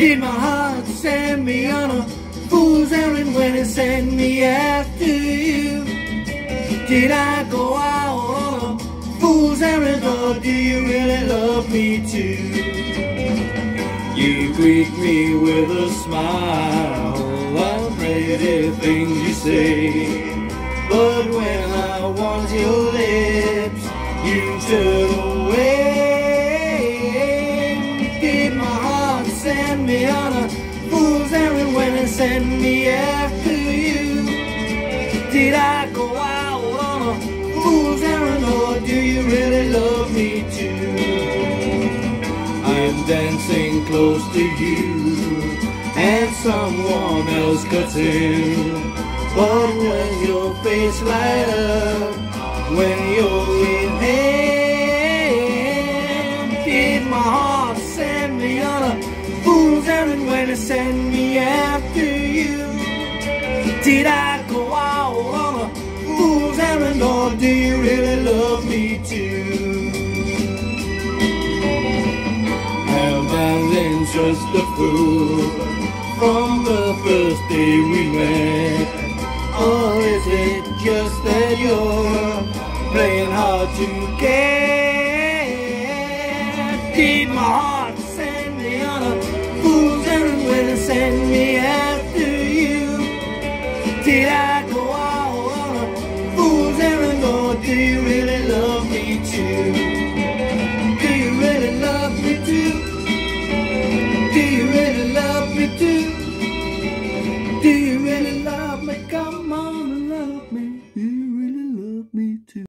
Did my heart send me on a fool's errand when it sent me after you? Did I go out on a fool's errand or do you really love me too? You greet me with a smile and pretty things you say. But when I want your lips, you turn away. Did my heart send me on a fool's errand when it sent me after you? Did I go out on a fool's errand or do you really love me too? I'm dancing close to you and someone else cuts in. But when your face light up, when you're did my heart send me on a fool's errand when it sent me after you? Did I go out on a fool's errand or do you really love me too? Have I been just a fool from the first day we met? Or is it just that you're playing hard to get? need my heart to send me on a fool's errand when they send me after you. Did I go out on a fool's errand or do you really love me too? Do you really love me too? Do you really love me too? Do you really love me? Come on and love me.